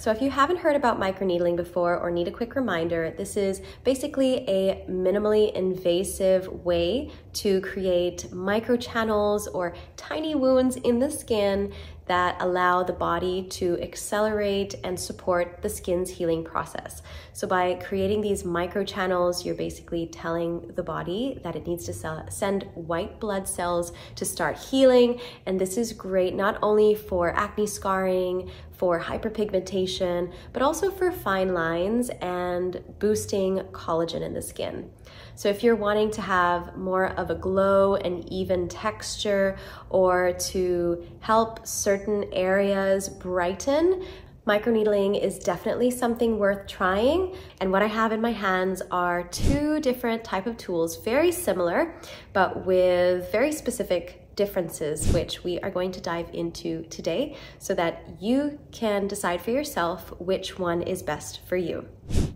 So if you haven't heard about microneedling before or need a quick reminder, this is basically a minimally invasive way to create microchannels or tiny wounds in the skin that allow the body to accelerate and support the skin's healing process. So by creating these microchannels, you're basically telling the body that it needs to send white blood cells to start healing. And this is great not only for acne scarring, for hyperpigmentation, but also for fine lines and boosting collagen in the skin. So if you're wanting to have more of a glow and even texture or to help certain areas brighten, Microneedling is definitely something worth trying. And what I have in my hands are two different type of tools, very similar, but with very specific differences, which we are going to dive into today so that you can decide for yourself which one is best for you.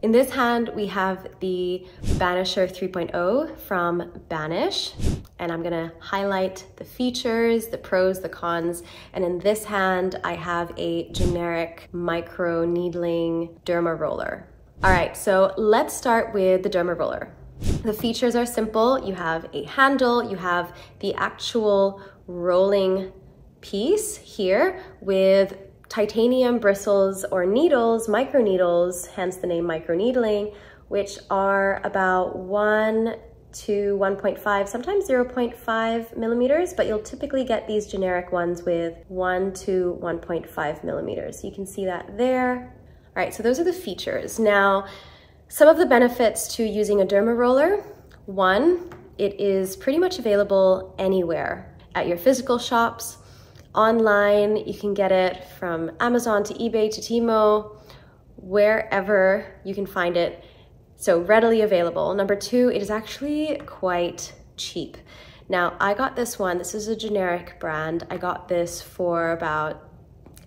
In this hand, we have the Banisher 3.0 from Banish, and I'm gonna highlight the features, the pros, the cons, and in this hand, I have a generic micro needling derma roller. All right, so let's start with the derma roller. The features are simple. You have a handle, you have the actual rolling piece here with titanium bristles or needles, micro needles, hence the name micro needling, which are about one to 1.5, sometimes 0.5 millimeters, but you'll typically get these generic ones with 1 to 1.5 millimeters. You can see that there. All right, so those are the features. Now, some of the benefits to using a derma roller, one, it is pretty much available anywhere at your physical shops, online, you can get it from Amazon to eBay to Temu, wherever you can find it. So readily available. Number two, it is actually quite cheap. Now I got this one, this is a generic brand. I got this for about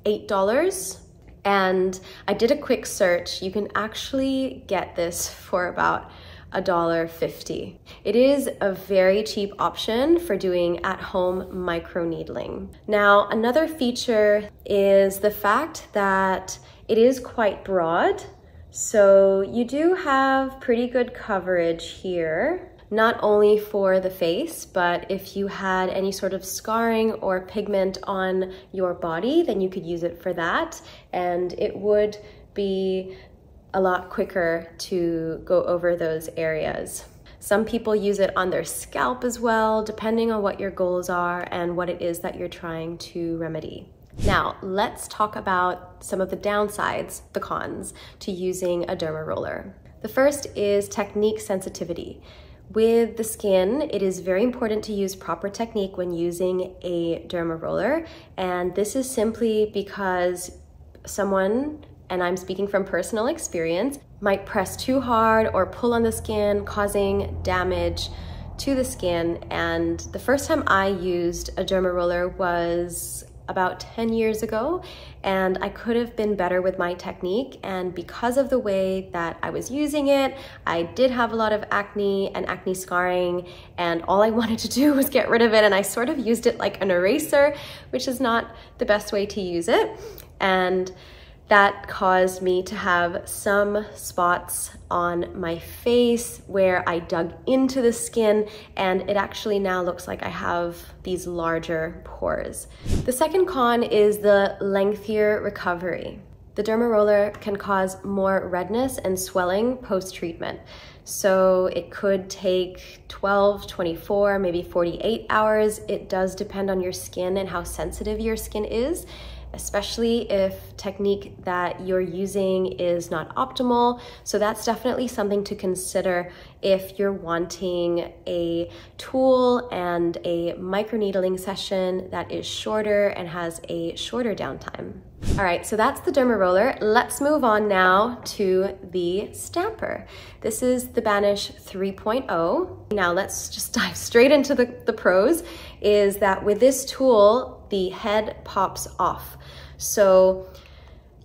$8 and I did a quick search. You can actually get this for about a dollar fifty. It is a very cheap option for doing at-home micro needling. Now, another feature is the fact that it is quite broad. So you do have pretty good coverage here not only for the face, but if you had any sort of scarring or pigment on your body, then you could use it for that. And it would be a lot quicker to go over those areas. Some people use it on their scalp as well, depending on what your goals are and what it is that you're trying to remedy. Now, let's talk about some of the downsides, the cons, to using a derma roller. The first is technique sensitivity. With the skin, it is very important to use proper technique when using a derma roller. And this is simply because someone, and I'm speaking from personal experience, might press too hard or pull on the skin, causing damage to the skin. And the first time I used a derma roller was about 10 years ago and I could have been better with my technique. And because of the way that I was using it I did have a lot of acne and acne scarring and all I wanted to do was get rid of it and I sort of used it like an eraser which is not the best way to use it. And that caused me to have some spots on my face where I dug into the skin and it actually now looks like I have these larger pores. The second con is the lengthier recovery. The derma roller can cause more redness and swelling post-treatment. So it could take 12, 24, maybe 48 hours. It does depend on your skin and how sensitive your skin is especially if technique that you're using is not optimal. So that's definitely something to consider if you're wanting a tool and a microneedling session that is shorter and has a shorter downtime. All right, so that's the derma roller. Let's move on now to the stamper. This is the Banish 3.0. Now let's just dive straight into the, the pros, is that with this tool, the head pops off. So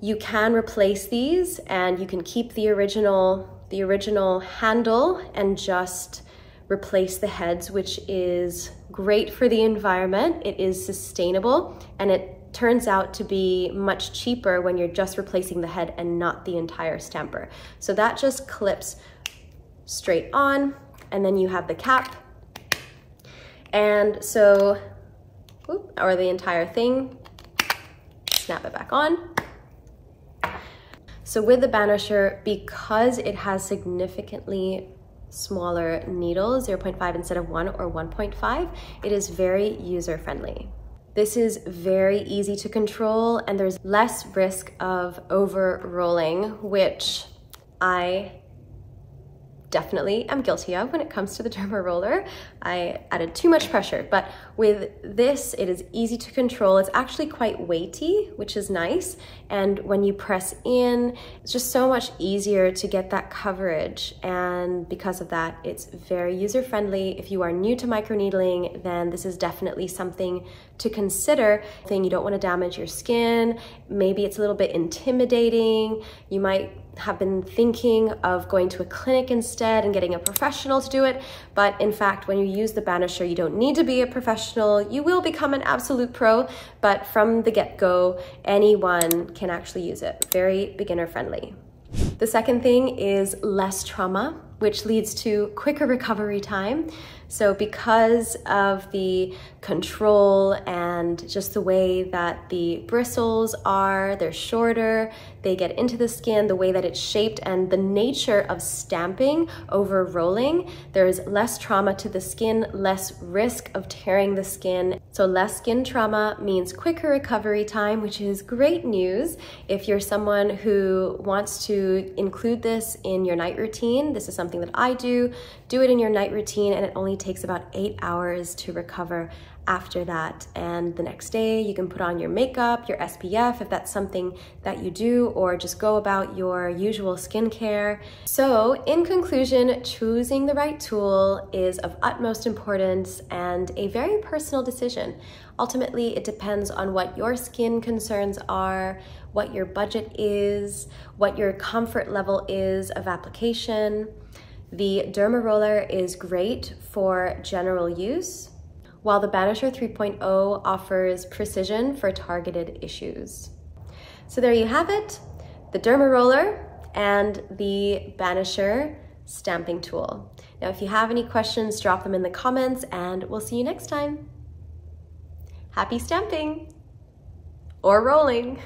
you can replace these and you can keep the original, the original handle and just replace the heads, which is great for the environment. It is sustainable and it turns out to be much cheaper when you're just replacing the head and not the entire stamper. So that just clips straight on and then you have the cap. And so, or the entire thing, snap it back on. So with the Banisher, because it has significantly smaller needles, 0.5 instead of 1 or 1.5, it is very user-friendly. This is very easy to control and there's less risk of over rolling, which I definitely am guilty of when it comes to the derma roller. I added too much pressure, but with this, it is easy to control. It's actually quite weighty, which is nice. And when you press in, it's just so much easier to get that coverage. And because of that, it's very user-friendly. If you are new to microneedling, then this is definitely something to consider. Thing you don't want to damage your skin. Maybe it's a little bit intimidating. You might have been thinking of going to a clinic instead and getting a professional to do it. But in fact, when you use the Banisher, you don't need to be a professional. You will become an absolute pro, but from the get-go, anyone can actually use it. Very beginner friendly. The second thing is less trauma, which leads to quicker recovery time. So because of the control and just the way that the bristles are, they're shorter, they get into the skin, the way that it's shaped and the nature of stamping over rolling, there's less trauma to the skin, less risk of tearing the skin. So less skin trauma means quicker recovery time, which is great news. If you're someone who wants to include this in your night routine, this is something that I do, do it in your night routine and it only takes about eight hours to recover after that. And the next day you can put on your makeup, your SPF if that's something that you do, or just go about your usual skincare. So in conclusion, choosing the right tool is of utmost importance and a very personal decision. Ultimately, it depends on what your skin concerns are, what your budget is, what your comfort level is of application. The Derma Roller is great for general use, while the Banisher 3.0 offers precision for targeted issues. So there you have it, the Derma Roller and the Banisher stamping tool. Now, if you have any questions, drop them in the comments and we'll see you next time. Happy stamping or rolling.